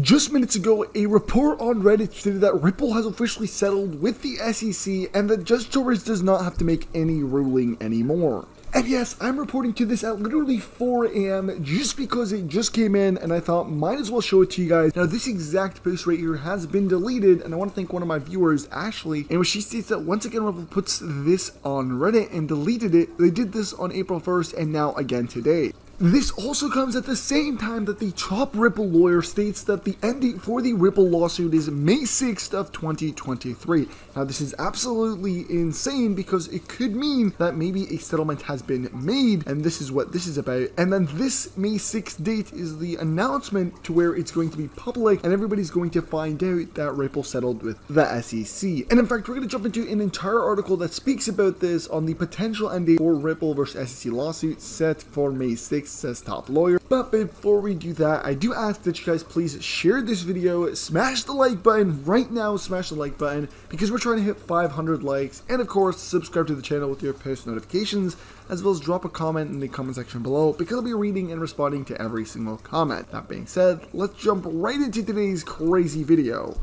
Just minutes ago, a report on Reddit stated that Ripple has officially settled with the SEC and that Judge Torres does not have to make any ruling anymore. And yes, I'm reporting to this at literally 4 a.m. just because it just came in and I thought might as well show it to you guys. Now this exact post right here has been deleted and I want to thank one of my viewers, Ashley, in which she states that once again Ripple puts this on Reddit and deleted it. They did this on April 1st and now again today. This also comes at the same time that the top Ripple lawyer states that the end date for the Ripple lawsuit is May 6th of 2023. Now this is absolutely insane because it could mean that maybe a settlement has been made and this is what this is about. And then this May 6th date is the announcement to where it's going to be public and everybody's going to find out that Ripple settled with the SEC. And in fact, we're going to jump into an entire article that speaks about this on the potential end date for Ripple versus SEC lawsuit set for May 6th says top lawyer. But before we do that, I do ask that you guys please share this video, smash the like button right now, smash the like button because we're trying to hit 500 likes, and of course, subscribe to the channel with your post notifications, as well as drop a comment in the comment section below because I'll be reading and responding to every single comment. That being said, let's jump right into today's crazy video.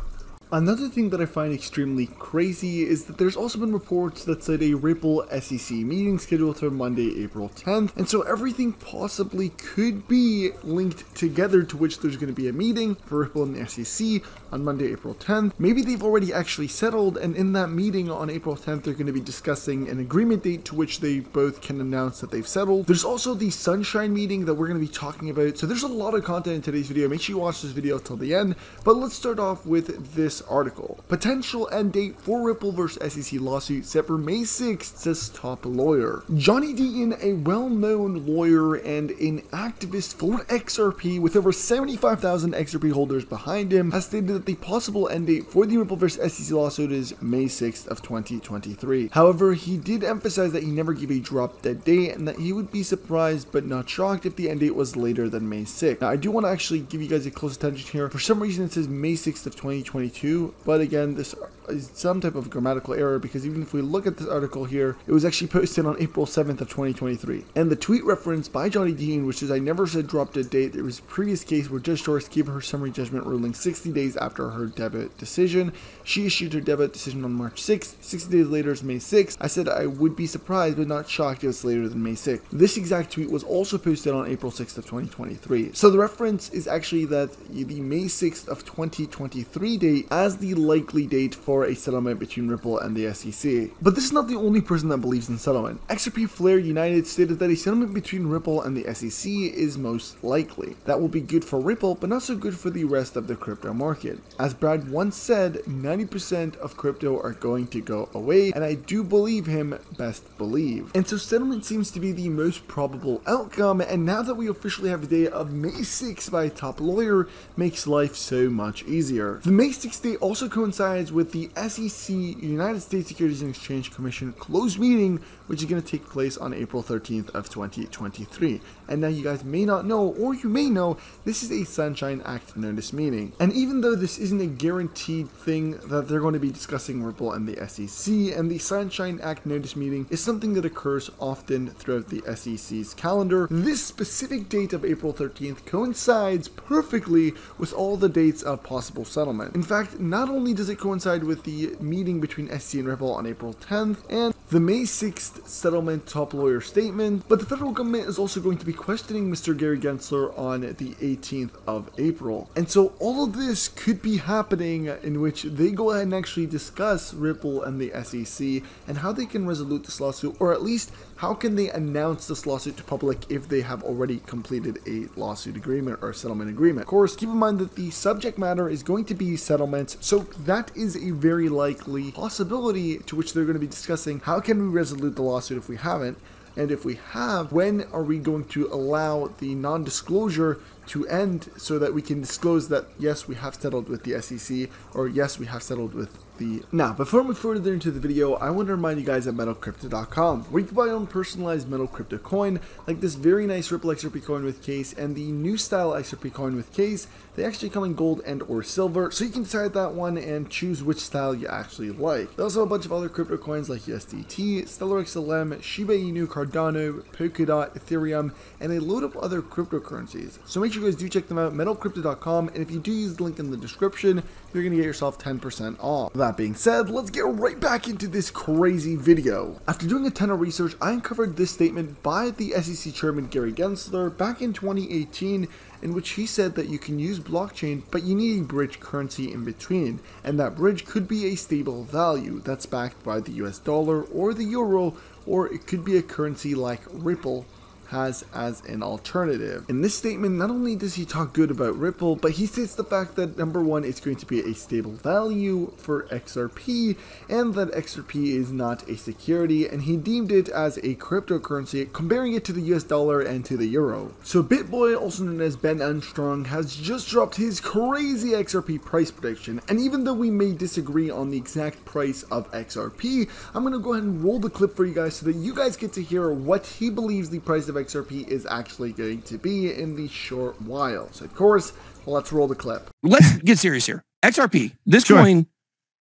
Another thing that I find extremely crazy is that there's also been reports that said a Ripple SEC meeting scheduled for Monday, April 10th, and so everything possibly could be linked together to which there's going to be a meeting for Ripple and the SEC on Monday, April 10th. Maybe they've already actually settled, and in that meeting on April 10th, they're going to be discussing an agreement date to which they both can announce that they've settled. There's also the Sunshine meeting that we're going to be talking about, so there's a lot of content in today's video. Make sure you watch this video till the end, but let's start off with this article. Potential end date for Ripple vs. SEC lawsuit set for May 6th, says top lawyer. Johnny Deaton, a well-known lawyer and an activist for XRP with over 75,000 XRP holders behind him, has stated that the possible end date for the Ripple vs. SEC lawsuit is May 6th of 2023. However, he did emphasize that he never gave a drop dead date and that he would be surprised but not shocked if the end date was later than May 6th. Now, I do want to actually give you guys a close attention here. For some reason, it says May 6th of 2022 but again, this is some type of grammatical error because even if we look at this article here, it was actually posted on April 7th of 2023. And the tweet reference by Johnny Deaton, which is I never said drop dead date. There was a previous case where Judge Torres gave her summary judgment ruling 60 days after her Daubert decision. She issued her Daubert decision on March 6th. 60 days later is May 6th. I said I would be surprised but not shocked if it's later than May 6th. This exact tweet was also posted on April 6th of 2023. So the reference is actually that the May 6th of 2023 date as the likely date for a settlement between Ripple and the SEC. But this is not the only person that believes in settlement. XRP Flare United stated that a settlement between Ripple and the SEC is most likely. That will be good for Ripple, but not so good for the rest of the crypto market. As Brad once said, 90% of crypto are going to go away, and I do believe him, best believe. And so settlement seems to be the most probable outcome, and now that we officially have the day of May 6 by top lawyer, makes life so much easier. The May 6 date also coincides with the SEC United States Securities and Exchange Commission closed meeting, which is going to take place on April 13th of 2023. And now you guys may not know, or you may know, this is a Sunshine Act notice meeting. And even though this isn't a guaranteed thing that they're going to be discussing Ripple and the SEC, and the Sunshine Act notice meeting is something that occurs often throughout the SEC's calendar, this specific date of April 13th coincides perfectly with all the dates of possible settlement. In fact, not only does it coincide with the meeting between SC and Ripple on April 10th, and the May 6th settlement top lawyer statement, but the federal government is also going to be questioning Mr. Gary Gensler on the 18th of April. And so all of this could be happening in which they go ahead and actually discuss Ripple and the SEC and how they can resolve this lawsuit, or at least how can they announce this lawsuit to public if they have already completed a lawsuit agreement or settlement agreement? Of course, keep in mind that the subject matter is going to be settlements, so that is a very likely possibility to which they're going to be discussing how can we resolve the lawsuit if we haven't, and if we have, when are we going to allow the non-disclosure to end so that we can disclose that yes, we have settled with the SEC or yes, we have settled with the... Now, before we further into the video, I want to remind you guys at MetalCrypto.com, where you can buy your own personalized Metal Crypto coin, like this very nice Ripple XRP coin with case and the new style XRP coin with case. They actually come in gold and or silver, so you can decide that one and choose which style you actually like. There's also a bunch of other crypto coins like USDT, Stellar XLM, Shiba Inu, Cardano, Polkadot, Ethereum, and a load of other cryptocurrencies. So make sure you guys do check them out, metalcrypto.com, and if you do use the link in the description, you're going to get yourself 10% off. That being said, let's get right back into this crazy video. After doing a ton of research, I uncovered this statement by the SEC chairman Gary Gensler back in 2018 in which he said that you can use blockchain, but you need a bridge currency in between, and that bridge could be a stable value that's backed by the US dollar or the euro, or it could be a currency like Ripple has as an alternative. In this statement, not only does he talk good about Ripple, but he states the fact that number one, it's going to be a stable value for XRP, and that XRP is not a security, and he deemed it as a cryptocurrency, comparing it to the US dollar and to the euro. So BitBoy, also known as Ben Armstrong, has just dropped his crazy XRP price prediction, and even though we may disagree on the exact price of XRP, I'm going to go ahead and roll the clip for you guys so that you guys get to hear what he believes the price of XRP is actually going to be in the short while. So, of course, let's roll the clip. Let's get serious here. XRP, this sure. coin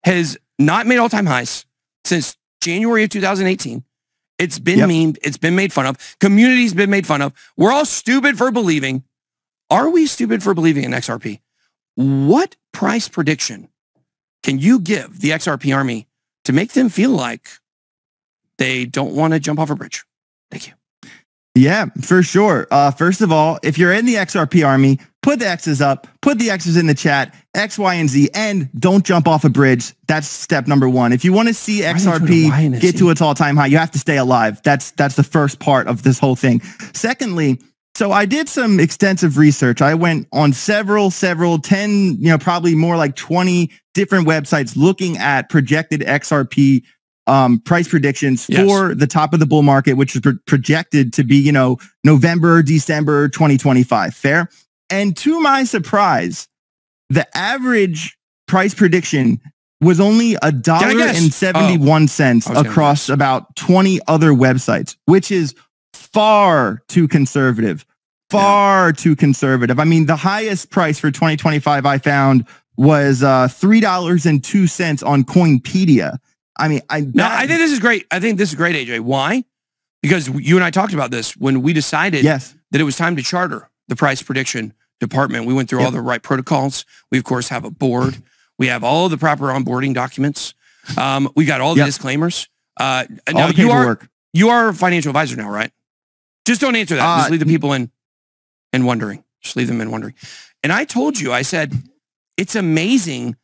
has not made all-time highs since January of 2018. It's been yep. memed. It's been made fun of. Community's been made fun of. We're all stupid for believing. Are we stupid for believing in XRP? What price prediction can you give the XRP army to make them feel like they don't want to jump off a bridge? Thank you. Yeah, for sure. Uh, first of all, if you're in the XRP army, put the X's up, put the X's in the chat, X, Y, and Z, and don't jump off a bridge. That's step number one. If you want to see XRP get to its all-time high, you have to stay alive. That's that's the first part of this whole thing. Secondly, so I did some extensive research. I went on several, several, 10, you know, probably more like 20 different websites looking at projected XRP um, price predictions yes. for the top of the bull market, which is pro- projected to be, you know, November, December 2025. Fair. And to my surprise, the average price prediction was only a dollar and 71 oh, cents across about 20 other websites, which is far too conservative. Far yeah. too conservative. I mean, the highest price for 2025 I found was uh, $3.02 on Coinpedia. I mean, I no, I think this is great. I think this is great, AJ. Why? Because you and I talked about this when we decided yes. that it was time to charter the price prediction department. We went through yep. all the right protocols. We of course have a board. We have all the proper onboarding documents. Um, we got all the yep. disclaimers. Uh, all now you are you are a financial advisor now, right? Just don't answer that. Uh, Just leave the people in and wondering. Just leave them in wondering. And I told you, I said, it's amazing.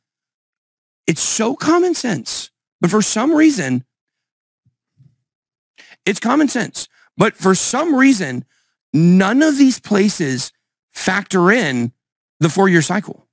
It's so common sense but for some reason, it's common sense. But for some reason, none of these places factor in the four-year cycle.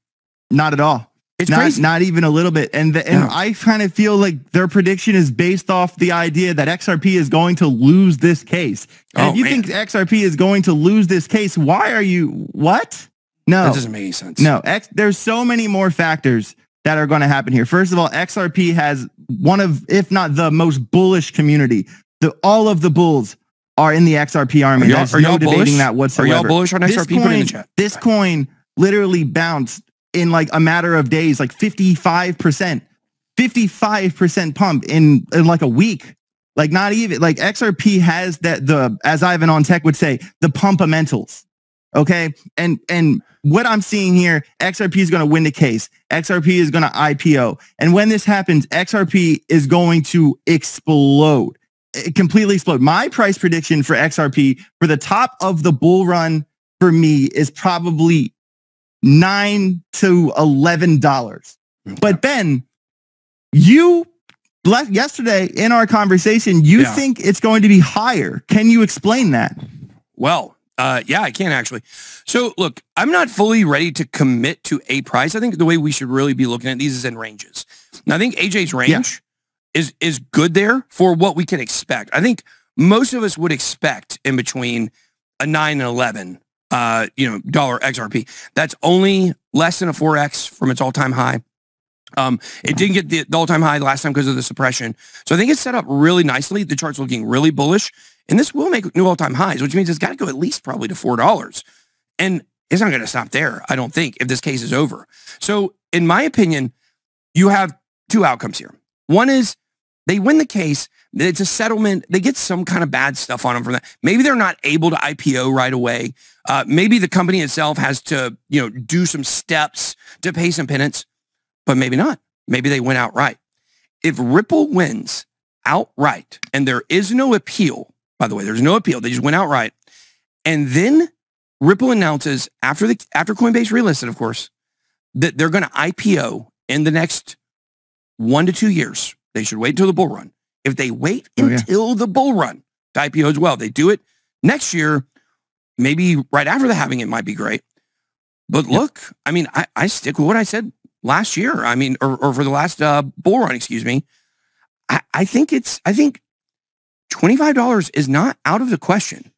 Not at all. It's not, crazy. Not even a little bit. And the, and I kind of feel like their prediction is based off the idea that XRP is going to lose this case. And oh, if you man. think XRP is going to lose this case, why are you what? No. That doesn't make any sense. No. X, there's so many more factors that are going to happen here. First of all, XRP has one of, if not the most bullish community. The all of the bulls are in the XRP army. There's no debating bullish? that whatsoever. Are y'all bullish on XRP? This coin, Put in the chat. This coin literally bounced in like a matter of days, like 55%, 55% pump in, in like a week. Like not even like XRP has that the as Ivan on tech would say, the pumpamentals. Okay. And and what I'm seeing here, XRP is going to win the case. XRP is going to IPO. And when this happens, XRP is going to explode, it completely explode. My price prediction for XRP for the top of the bull run for me is probably nine to eleven dollars. Okay. But Ben, you yesterday in our conversation, you yeah. think it's going to be higher. Can you explain that? Well, uh, yeah, I can actually. So look, I'm not fully ready to commit to a price. I think the way we should really be looking at these is in ranges. Now, I think AJ's range yeah. is is good there for what we can expect. I think most of us would expect in between a nine and eleven, uh, you know, dollar XRP. That's only less than a four X from its all time high. Um, it didn't get the, the all time high last time because of the suppression. So I think it's set up really nicely. The chart's looking really bullish. And this will make new all-time highs, which means it's got to go at least probably to $4. And it's not going to stop there, I don't think, if this case is over. So in my opinion, you have two outcomes here. One is They win the case. It's a settlement. They get some kind of bad stuff on them from that. Maybe they're not able to IPO right away. Uh, maybe the company itself has to, you know, do some steps to pay some penance, but maybe not. Maybe they win outright. If Ripple wins outright and there is no appeal, by the way, there's no appeal. They just went outright. And then Ripple announces after the after Coinbase relisted, of course, that they're going to IPO in the next one to two years. They should wait until the bull run. If they wait Oh, yeah. until the bull run to IPO as well, they do it next year, maybe right after the halving, it might be great. But look, I mean, I, I stick with what I said last year. I mean, or, or for the last uh, bull run, excuse me. I, I think it's, I think $25 is not out of the question.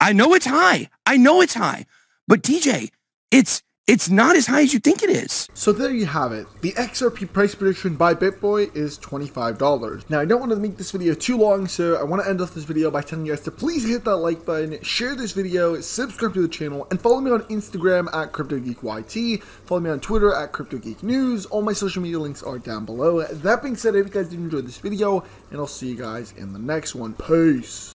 I know it's high. I know it's high. But TJ, it's it's not as high as you think it is. So there you have it. The XRP price prediction by BitBoy is $25. Now I don't want to make this video too long, so I want to end off this video by telling you guys to please hit that like button, share this video, subscribe to the channel, and follow me on Instagram at CryptoGeekYT, follow me on Twitter at CryptoGeekNews. All my social media links are down below. That being said, I hope you guys did enjoy this video, and I'll see you guys in the next one. Peace.